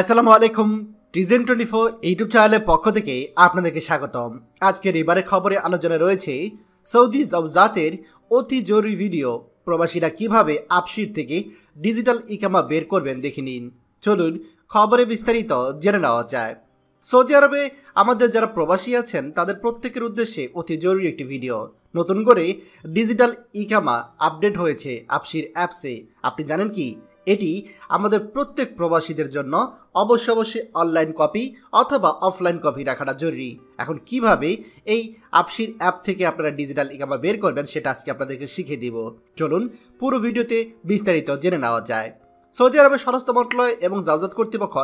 আসসালামু আলাইকুম টিজেন twenty four YouTube চ্যানেলের পক্ষ থেকে আপনাদেরকে স্বাগতম। আজকের এবারে খবরে আলোচনা রয়েছে সৌদি জবজাতের অতি জরুরি ভিডিও। প্রবাসীরা কীভাবে আপশিট থেকে ডিজিটাল ইকামা বের করবেন দেখে নিন। চলুন খবরে বিস্তারিত জেনে নেওয়া যায়। সৌদি আরবে আমাদের যারা প্রবাসী আছেন, তাদের প্রত্যেকের উদ্দেশ্যে অতি জরুরি একটি ভিডিও। নতুন করে ডিজিটাল ইকামা আপডেট হয়েছে আপসির অ্যাপসে। আপনি জানেন কি? এটি আমাদের প্রত্যেক প্রবাসীদের জন্য অবশ্য অবশ্যই অনলাইন কপি অথবা অফলাইন কপি রাখাটা জরুরি। এখন কীভাবে এই আপসির অ্যাপ থেকে আপনারা ডিজিটাল ইকামা বের করবেন সেটা আজকে আপনাদেরকে শিখিয়ে দিব। চলুন পুরো ভিডিওতে বিস্তারিত জেনে নেওয়া যায়। সৌদি আরবের স্বরাষ্ট্র মন্ত্রণালয় এবং জাওজাত কর্তৃপক্ষ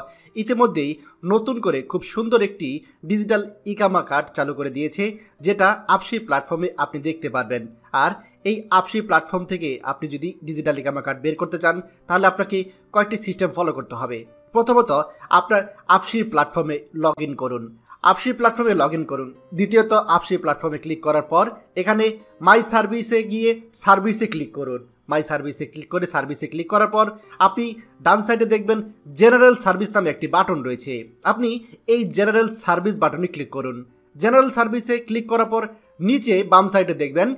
ইতিমধ্যেই নতুন করে খুব সুন্দর একটি ডিজিটাল ইকামা কার্ড চালু করে দিয়েছে, যেটা আপসি প্ল্যাটফর্মে আপনি দেখতে পারবেন। আর এই আপসি প্ল্যাটফর্ম থেকে আপনি যদি ডিজিটাল ইকামা কার্ড বের করতে চান, তাহলে আপনাকে কয়েকটি সিস্টেম ফলো করতে হবে। প্রথমত, আপনার আপসি প্ল্যাটফর্মে লগ ইন করুন। আপসি প্ল্যাটফর্মে লগ করুন। দ্বিতীয়ত, আপসি প্ল্যাটফর্মে ক্লিক করার পর এখানে মাই সার্ভিসে গিয়ে সার্ভিসে ক্লিক করুন। মাই সার্ভিসে ক্লিক করে সার্ভিসে ক্লিক করার পর আপনি ডান সাইডে দেখবেন জেনারেল সার্ভিস নামে একটি বাটন রয়েছে। আপনি এই জেনারেল সার্ভিস বাটনে ক্লিক করুন। জেনারেল সার্ভিসে ক্লিক করার পর নিচে বাম সাইডে দেখবেন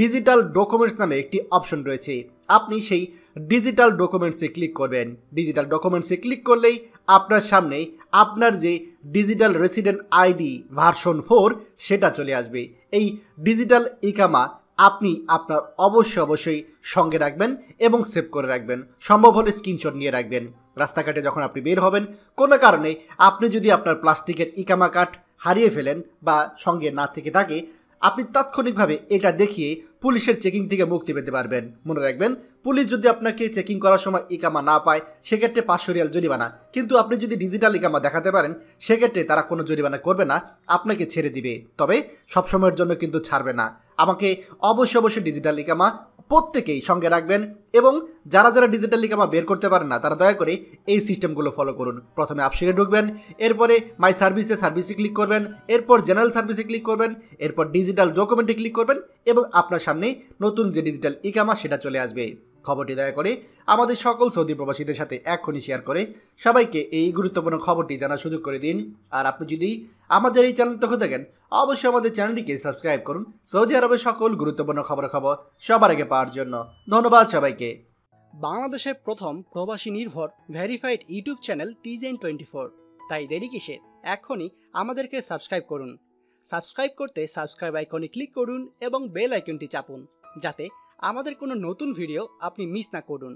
ডিজিটাল ডকুমেন্টস নামে একটি অপশন রয়েছে। আপনি সেই ডিজিটাল ডকুমেন্টসে ক্লিক করবেন। ডিজিটাল ডকুমেন্টসে ক্লিক করলেই আপনার সামনে আপনার যে digital resident ID version four সেটা চলে আসবে। এই ডিজিটাল ইকামা আপনি আপনার অবশ্যই অবশ্যই সঙ্গে রাখবেন এবং সেভ করে রাখবেন। সম্ভব হলে স্ক্রিনশট নিয়ে রাখবেন। রাস্তাঘাটে যখন আপনি বের হবেন, কোনো কারণে আপনি যদি আপনার প্লাস্টিকের ইকামা কাঠ হারিয়ে ফেলেন বা সঙ্গে না থেকে থাকে আপনি তাৎক্ষণিকভাবে এটা দেখিয়ে পুলিশের চেকিং থেকে মুক্তি পেতে পারবেন। মনে রাখবেন, পুলিশ যদি আপনাকে চেকিং করার সময় ইকামা না পায়, সেক্ষেত্রে পাঁচশো রিয়াল জরিমানা। কিন্তু আপনি যদি ডিজিটাল ইকামা দেখাতে পারেন, সেক্ষেত্রে তারা কোনো জরিমানা করবে না, আপনাকে ছেড়ে দিবে। তবে সবসময়ের জন্য কিন্তু ছাড়বে না। আমাকে অবশ্যই অবশ্যই ডিজিটাল ইকামা প্রত্যেকেই সঙ্গে রাখবেন এবং যারা যারা ডিজিটাল ইকামা বের করতে পারেন না, তারা দয়া করে এই সিস্টেমগুলো ফলো করুন। প্রথমে আপসিরে ঢুকবেন, এরপরে মাই সার্ভিসে সার্ভিসে ক্লিক করবেন, এরপর জেনারেল সার্ভিসে ক্লিক করবেন, এরপর ডিজিটাল ডকুমেন্টে ক্লিক করবেন এবং আপনার সামনে নতুন যে ডিজিটাল ইকামা সেটা চলে আসবে। খবরটি দয়া করে আমাদের সকল সৌদি প্রবাসীদের সাথে এক্ষুনি শেয়ার করে সবাইকে এই গুরুত্বপূর্ণ খবরটি জানার সুযোগ করে দিন। আর আপনি যদি আমাদের এই চ্যানেল থেকে থাকেন অবশ্যই আমাদের চ্যানেলটিকে সাবস্ক্রাইব করুন। সৌদি আরবের সকল গুরুত্বপূর্ণ খবর খবর সবার আগে পাওয়ার জন্য ধন্যবাদ সবাইকে। বাংলাদেশের প্রথম প্রবাসী নির্ভর ভেরিফাইড ইউটিউব চ্যানেল টিজেন টোয়েন্টি ফোর তাই দেরি কিসের? এখনই আমাদেরকে সাবস্ক্রাইব করুন। সাবস্ক্রাইব করতে সাবস্ক্রাইব আইকনে ক্লিক করুন এবং বেল আইকনটি চাপুন, যাতে আমাদের কোনো নতুন ভিডিও আপনি মিস না করুন।